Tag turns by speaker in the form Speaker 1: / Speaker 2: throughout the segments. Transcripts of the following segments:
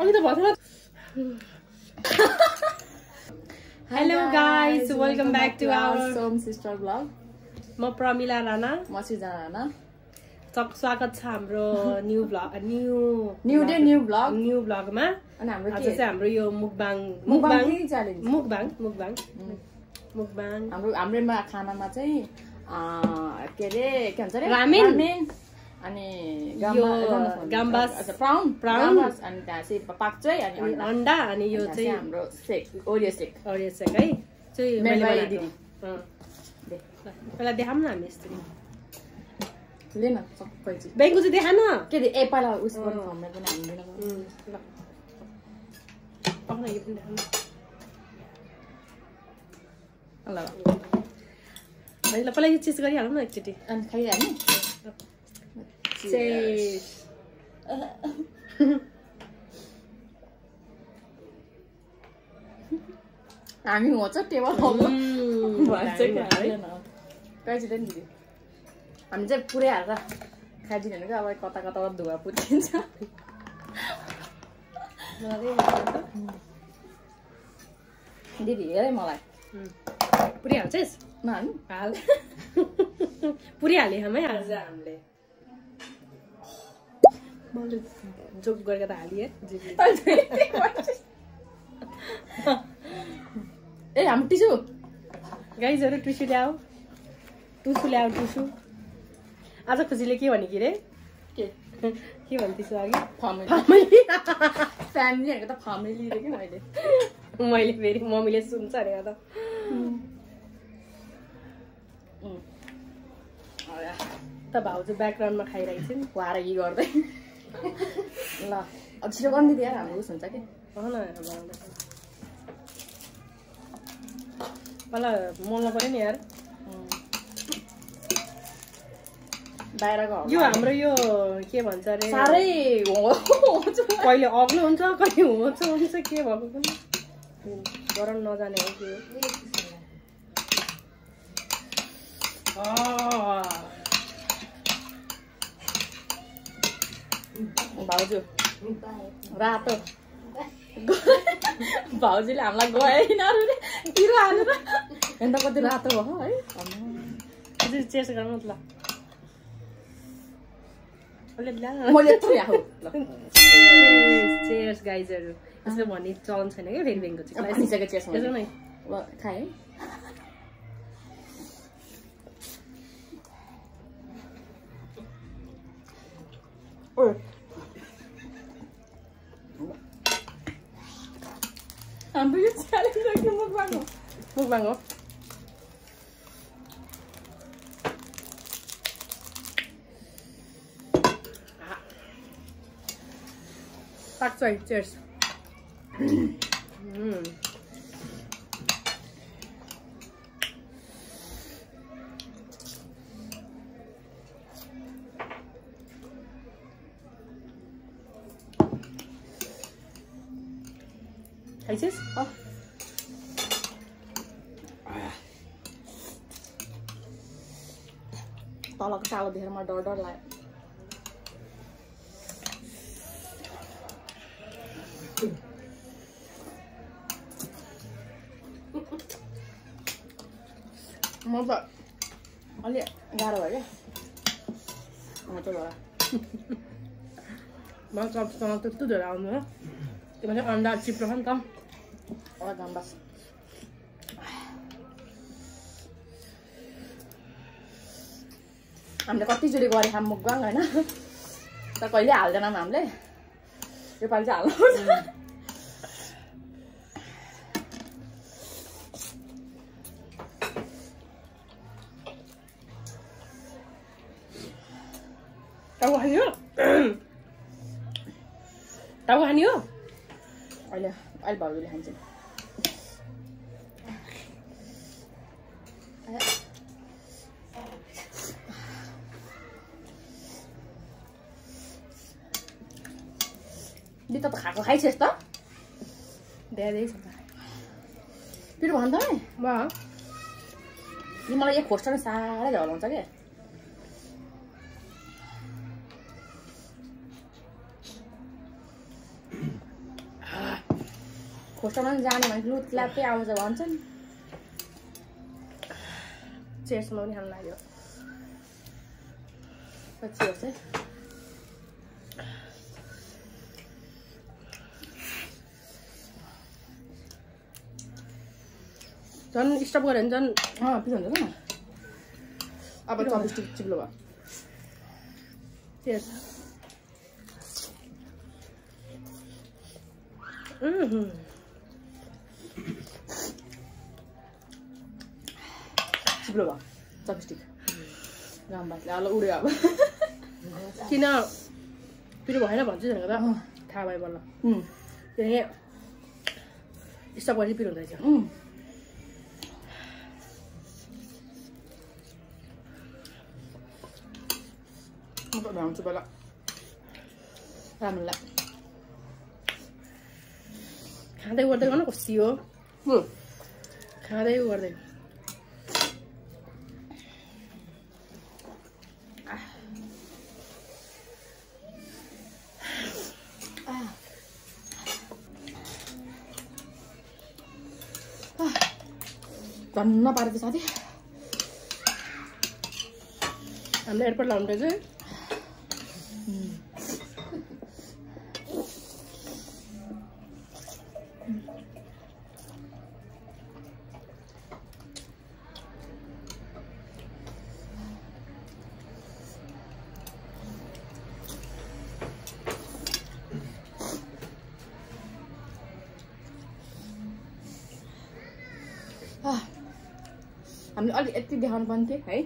Speaker 1: अघि त भन्छ hello guys welcome back to our
Speaker 2: some sister blog
Speaker 1: म प्रमिला राणा।
Speaker 2: म सृजना राणा।
Speaker 1: स्वागत छ हाम्रो new blog new
Speaker 2: new day new blog
Speaker 1: new ब्लगमा
Speaker 2: अनि हाम्रो
Speaker 1: आज चाहिँ हाम्रो यो मुकबाङ
Speaker 2: मुकबाङ
Speaker 1: मुकबाङ मुकबाङ मुकबाङ
Speaker 2: हाम्रो हाम्रोमा खानामा चाहिँ के अरे के भन्छ
Speaker 1: रामेन।
Speaker 2: अनि। Prawn
Speaker 1: prawn.
Speaker 2: अनि त्यहाँ चाहिँ पाक्चै अनि
Speaker 1: अनि
Speaker 2: अन्डा।
Speaker 1: अनि यो चाहिँ
Speaker 2: हाम्रो सेक ओरियो सेक।
Speaker 1: अरे चाहिँ है पहिला देखाऊँ न हामी यसरी
Speaker 2: ले न सबै चिज।
Speaker 1: ब्याङ्कको चाहिँ देखा न
Speaker 2: के ए पहिला उस। पनि खम्ने पनि हाल्दैन
Speaker 1: ल। पाउन यो पनि देखाउँ न।
Speaker 2: ल।
Speaker 1: होइन, ल पहिला यो चिज गरिहालौँ न एकचोटि।
Speaker 2: अनि खाइहाल्ने?
Speaker 1: Cheers.
Speaker 2: हामी टेबल
Speaker 1: है?
Speaker 2: कैँची नि दिदी हामी चाहिँ पुरै हालेर खाइदिनु भनेको अब कता कता धुवा
Speaker 1: चाहिँ पर्छ।
Speaker 2: दिदी हेरै मलाई
Speaker 1: उम्, पुरिहाल्छस्
Speaker 2: नहाल्नु
Speaker 1: हाल पुरिहाले हामी आज हामीले मैले जोक गरेर त हालिए
Speaker 2: ए हाम्रो टिसु
Speaker 1: गाइजहरू टुसु ल्याऊ। टुसु ल्याऊ टुसु। आज खुसीले के भने कि रे?
Speaker 2: के?
Speaker 1: के भन्दैछु अघि?
Speaker 2: फ्यामिली फ्यामिली भनेको त फ्यामिली लिएर कि मैले?
Speaker 1: मैले फेरि मम्मीले सुन्छ अरे त। त भाउजू ब्याकग्राउन्डमा खाइरहेको नि
Speaker 2: खुवाएर इ गर्दै? ल अब छिटो गर्नु यार हाम्रो उस हुन्छ कि।
Speaker 1: पहिला मोल्नु पऱ्यो नि यार.
Speaker 2: बाहिरको
Speaker 1: यो हाम्रो यो के भन्छ अरे
Speaker 2: साह्रै
Speaker 1: कहिले अग्लो हुन्छ कहिले होचो हुन्छ के भएको पनि गरम नजाने हो के हो आह,
Speaker 2: भाउजू। रातो। भाउजूले हामीलाई गएन पिरो हालेर अन्त कति रातो भयो है?
Speaker 1: चेस गर्नु ल। चेयर्स गाइजहरू यसो भन्ने चलन छैन क्या फेरि ब्याङ्कको चाहिँ
Speaker 2: चेस खाएँ ओ हाम्रो यो च्यालेन्ज के मुखबाङ हो
Speaker 1: मुखबाङ हो पाक्छ है चेयर्स खाइछस्
Speaker 2: अँ। तलको कालो देखेर मलाई डर डर लाग्यो म त अलि गाह्रो भयो क्या चाहिँ भएर
Speaker 1: मलाई चपसँग त्यस्तो धेरै आउनु हो त्यो भने अन्डा चिप्लो छ नि त
Speaker 2: अब गम्बास हामीले कतिचोटि गरे खाम मुखबाङ होइन तर कहिले हाल्दैनौँ हामीले योपालि चाहिँ हाल्नु
Speaker 1: टाउको खाने हो टाउको खाने हो
Speaker 2: अहिले अहिले भाउजूले खान्छ दि त खाएको खाइछस् त
Speaker 1: धेरै छ
Speaker 2: पिरो भन्छ नि
Speaker 1: वा
Speaker 2: नि मलाई यो खोस्टो साह्रै झलाउँछ क्या खोस्टामा पनि जाने भने लुट ल्यापै आउँछ भन्छ नि।
Speaker 1: चेयर्समा पनि खानु लाग्यो।
Speaker 2: पछि हेर्छ है।
Speaker 1: झन् स्टप गऱ्यो भने झन्
Speaker 2: पिरो हुन्छ त। अब। चपस्टिक चिप्लो भयो।
Speaker 1: Cheers Mhm.
Speaker 2: चिप्लो भयो चपस्टिक रामबासले अब उड्यो अब
Speaker 1: किन पिरो भएन भन्छु भनेको त। थाहा भयो बल्ल किनकि स्टप गरेपछि पिरो हुँदो रहेछ
Speaker 2: उम्। म त भ्याउँछु पहिला राम्रोलाई
Speaker 1: खाँदै गर्दै गर्न कसी हो खाँदै गर्दै
Speaker 2: धन्न पारेको साथी।
Speaker 1: हामीले एयरपोर्ट लाउनु चाहिँ
Speaker 2: हामीले अलिक यति देखाउनु पर्ने थियो है।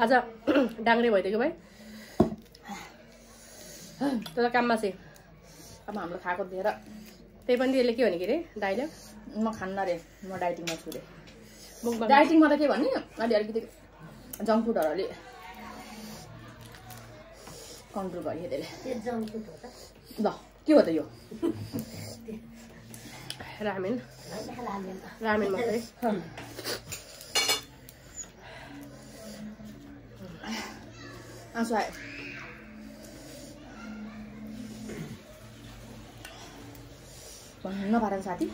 Speaker 1: आज डाङ्रे भइदिएको भाइ तर काममा चाहिँ
Speaker 2: अब हाम्रो खाएको देखेर
Speaker 1: त्यही पनि यसले के भने के अरे डाइलग
Speaker 2: म खान्न रे म डाइटिङमा छु रे।
Speaker 1: मुखमा।
Speaker 2: डाइटिङमा त के भन्ने? अलि अलिकति जङ्क फुडहरू अलि कन्ट्रोल गरियो त्यसले। ल के हो त यो?
Speaker 1: रामेन। रामेन मात्रै।
Speaker 2: आँसु आयो। भन्न पारेको साथी।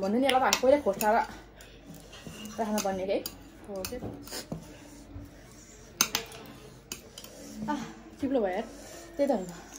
Speaker 2: भन्नु नि अब हामी पहिल्यै खोस्टाएर राख्नु पर्ने कि
Speaker 1: हो। चिप्लो भयो
Speaker 2: त्यही त होइन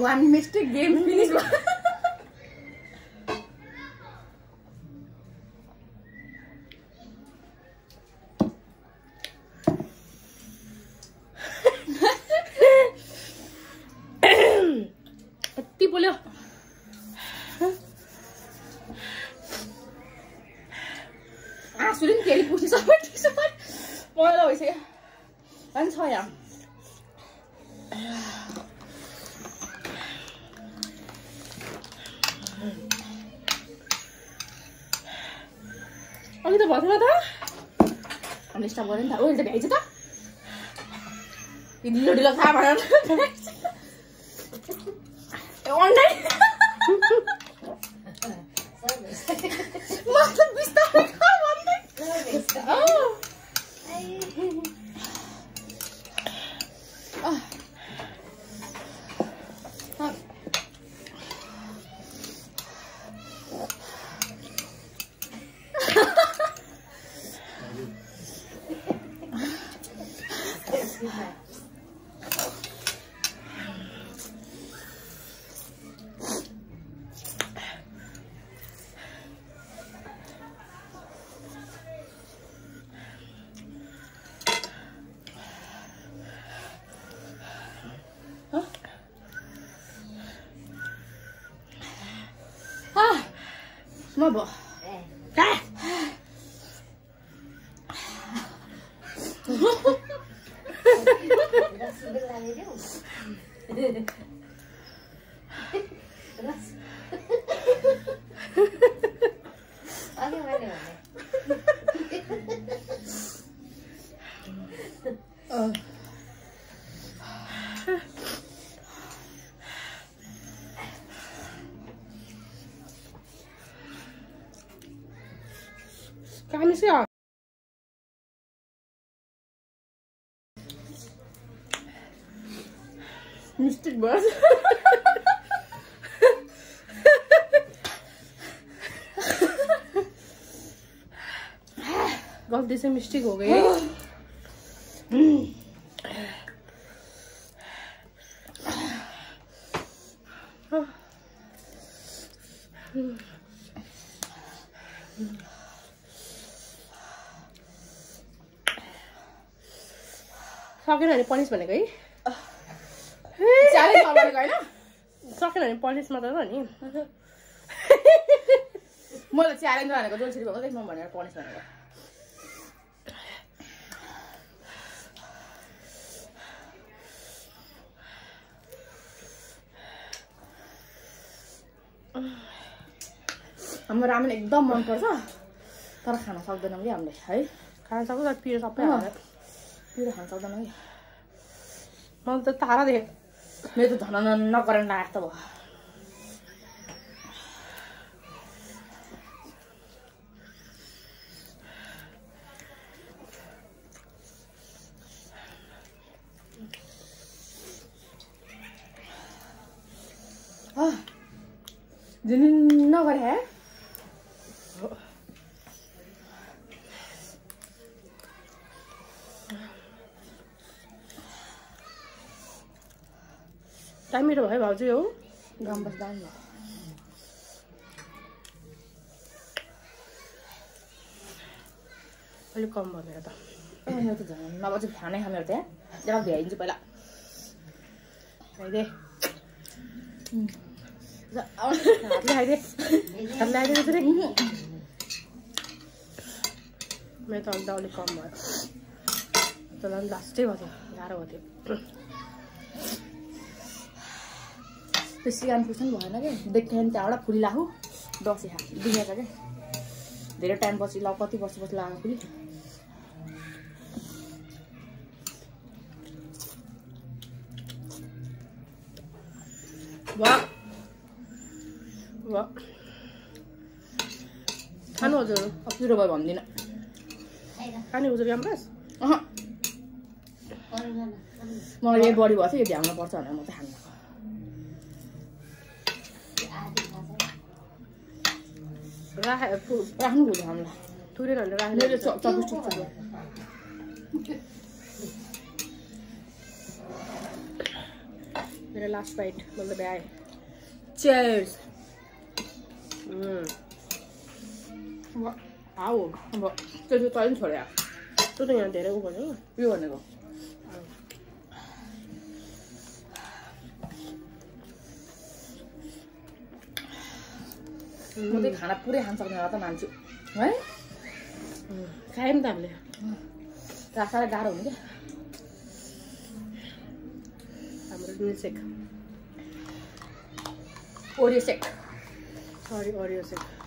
Speaker 2: One mistake game finish.
Speaker 1: अघि त भएको त।
Speaker 2: हामीले स्टप गऱ्यो नि त। ओ त भ्याइछ त। ढिलो ढिलो खा भनेर ए, अनलाइन म त बिस्तारै खा भन्दै अँ। अँ। अँ। म भयो
Speaker 1: कहाँ
Speaker 2: मिस्टेक भयो
Speaker 1: गलती से मिस्टेक हो गई। सकेन भने पनिस भनेको है
Speaker 2: गरेको होइन?
Speaker 1: सकेन भने पनिस मात्र हो नि।
Speaker 2: मैले च्यालेन्ज भनेको जोलछिरी भएको देख्नु भनेर पनिस भनेको हाम्रो रामेन एकदम मनपर्छ। तर खान सक्दैनौँ कि हामीले है?
Speaker 1: खान सक्छ पिरो सबै
Speaker 2: पिरो खान सक्दैनौँ कि?
Speaker 1: मलाई त तारा देखेँ
Speaker 2: मेरो त धन नकरेन्ट लागेको त भयो झिन्न गरे
Speaker 1: मिठो भयो भाउजू हो।
Speaker 2: गाउँ बस्दा नि।
Speaker 1: अलिक कम भयो मेरो त
Speaker 2: नभए चाहिँ खानै खा मेरो त यहाँ जब भ्याइदिन्छु पहिला।
Speaker 1: हातले हातले मेरो त अन्त अलिक कम भयो। पनि लास्टै भयो। गाह्रो भयो त्यो
Speaker 2: सिगान पुग्छ नि भएन कि देख्यो भने त्यहाँबाट फुली लाखु दसैँ खा दुनियाँ क्या धेरै टाइमपछि ल कति वर्षपछि लगाएको फुली
Speaker 1: वा वा खानु हजुर
Speaker 2: अब पिरो भयो भन्दिनँ
Speaker 1: खाने हजुर क्याम्पस
Speaker 2: अहँ मलाई यही बढी भएको थियो यो भ्याउनु पर्छ भनेर म त खान्न
Speaker 1: राखे
Speaker 2: राख्नु भुल्यो हामीलाई
Speaker 1: तुरेन भने राख्ने
Speaker 2: मेरो च- चौबिस टिक छ
Speaker 1: मेरो लास्ट बाइट मतलब भ्याए
Speaker 2: चेयर्स
Speaker 1: हाउ
Speaker 2: अब त्यो चाहिँ तैँले छोड्यो
Speaker 1: तँ त यहाँ धेरै उ
Speaker 2: यो भनेको म चाहिँ खाना पुरै खान सक्ने त मान्छु है
Speaker 1: खायो नि त हामीले
Speaker 2: साह्रै गाह्रो हुने क्या
Speaker 1: हाम्रो milk shake
Speaker 2: Oreo shake
Speaker 1: sorry Oreo shake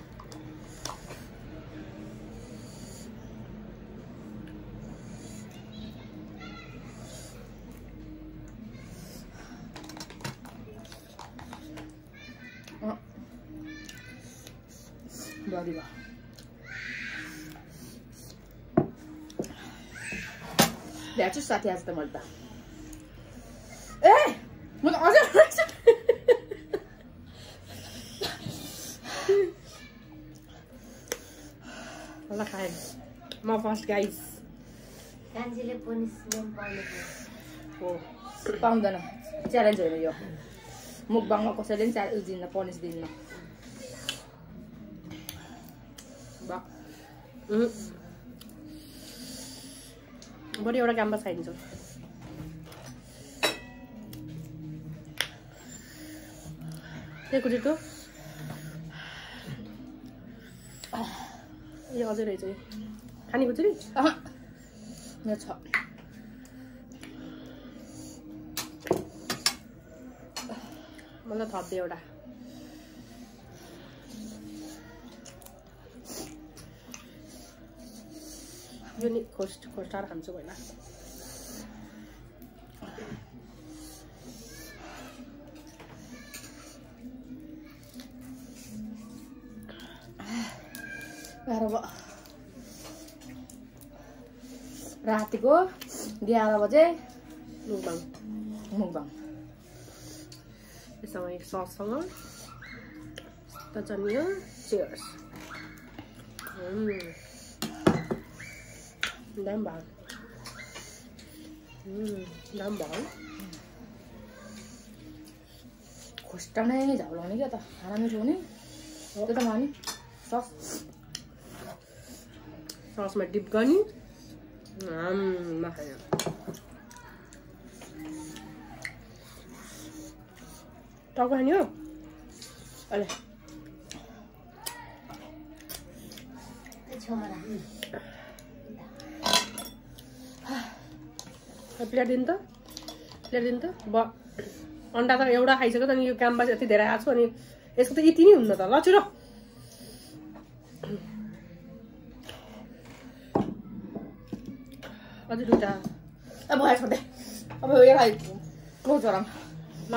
Speaker 2: साथी आज त मैले त। ए म त अझै
Speaker 1: ल खाएँ। म फर्स्ट गाइस हो।
Speaker 2: पाउँदैन। च्यालेन्ज होइन यो। मुखबाङमा कसैले पनि च्यालेन्ज दिन्न पनिस दिन्न।
Speaker 1: बा बरु एउटा क्याम्पस खाइदिन्छु त्यही कुटीको ए अझै रहेछ यो खाने
Speaker 2: अहँ, मेरो छ
Speaker 1: मलाई थप्दे एउटा यो नि खोस्ट खोस्टाएर खान्छु
Speaker 2: ब रातिको एघार बजे
Speaker 1: लुकबाङ
Speaker 2: मुखबाङ
Speaker 1: त्यससँग सससँग। त चनियो चियर्स दाम भयो दाम भयो
Speaker 2: खोस्टाउने झौलाउने क्या त खाना मिठो हुने त्यो त मानि सस
Speaker 1: ससमा डिप गर्ने आम्मा खायो टाउको खाने हो अहिले
Speaker 3: त्यो छेउमा
Speaker 1: प्लेट दिनु त। प्लेट दिनु त। ब। अन्डा त एउटा खाइसक्यो त अनि यो क्याम्बास यति धेरै आएको छु अनि यसको त यति नै हुन्न त। ल छिरो अझै दुइटा
Speaker 2: अब छोड्दै अब यो खाइ क्लोज गरौँ
Speaker 1: ल।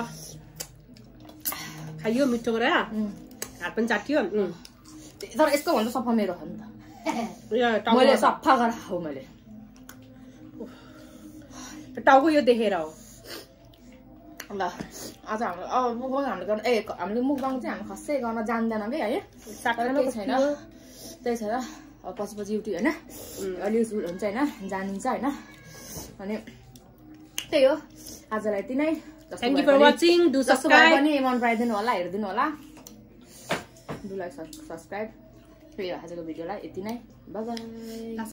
Speaker 1: खाइयो मिठो गरेर हात पनि चाटियो।
Speaker 2: तर यसको भन्दा सफा मेरो हो नि त। सफा गरेर खाऊ मैले।
Speaker 1: टाउको यो देखेर हो
Speaker 2: ल आज हाम्रो अब मुखबाङ हामीले गर्न ए हामीले मुखबाङ चाहिँ हामी खसै गर्न जान्दैन कि है केही छैन त्यही छैन अब पछि पछि युट्युब होइन अलि युजफुल हुन्छ होइन जानिन्छ होइन अनि त्यही हो आजलाई यति नै
Speaker 1: thank you for watching do subscribe
Speaker 2: पनि मन पराइदिनु होला हेरिदिनु होला डु लाइक सब्सक्राइब त्यही हो आजको भिडियोलाई यति नै बाई